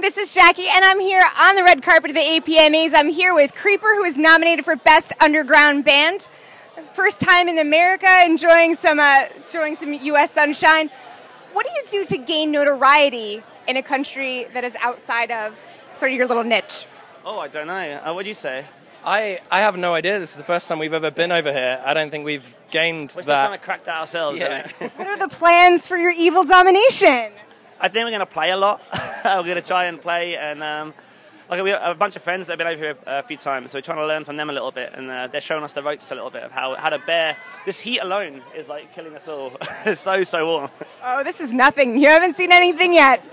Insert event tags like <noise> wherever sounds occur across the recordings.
This is Jackie, and I'm here on the red carpet of the APMAs. I'm here with Creeper, who is nominated for Best Underground Band. First time in America, enjoying some uh, enjoying some U.S. sunshine. What do you do to gain notoriety in a country that is outside of sort of your little niche? Oh, I don't know. Uh, what do you say? I, I have no idea. This is the first time we've ever been over here. I don't think we've gained We're still that. trying to crack that ourselves. I Yeah. think. What are the plans for your evil domination? I think we're going to play a lot. <laughs> <laughs> we're going to try and play, and um, like we have a bunch of friends that have been over here a few times, so we're trying to learn from them a little bit, and uh, they're showing us the ropes a little bit of how, how to bear this heat alone is like killing us all. <laughs> it's so so warm. Oh, this is nothing. You haven't seen anything yet.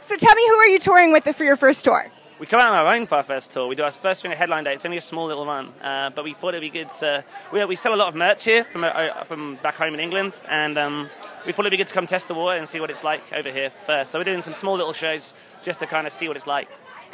So tell me, who are you touring with for your first tour? We come out on our own for our first tour. We do our first thing a headline day. It's only a small little run, uh, but we thought it'd be good to. We, we sell a lot of merch here from uh, from back home in England, and um, we thought it'd be good to come test the water and see what it's like over here first. So we're doing some small little shows just to kind of see what it's like.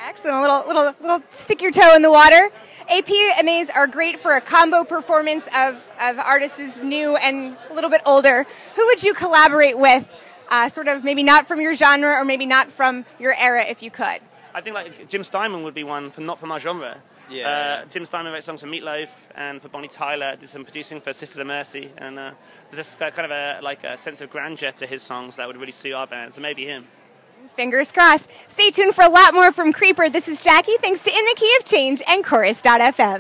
Excellent. A little, little, little stick your toe in the water. APMAs are great for a combo performance of, of artists new and a little bit older. Who would you collaborate with, uh, sort of maybe not from your genre or maybe not from your era if you could? I think like Jim Steinman would be one for not for my genre. Yeah, Uh. Jim Steinman wrote songs for Meatloaf and for Bonnie Tyler. Did some producing for Sisters of Mercy, and uh, there's this kind of a like a sense of grandeur to his songs that would really suit our band. So maybe him. Fingers crossed. Stay tuned for a lot more from Creeper. This is Jackie. Thanks to In the Key of Change and Chorus.fm.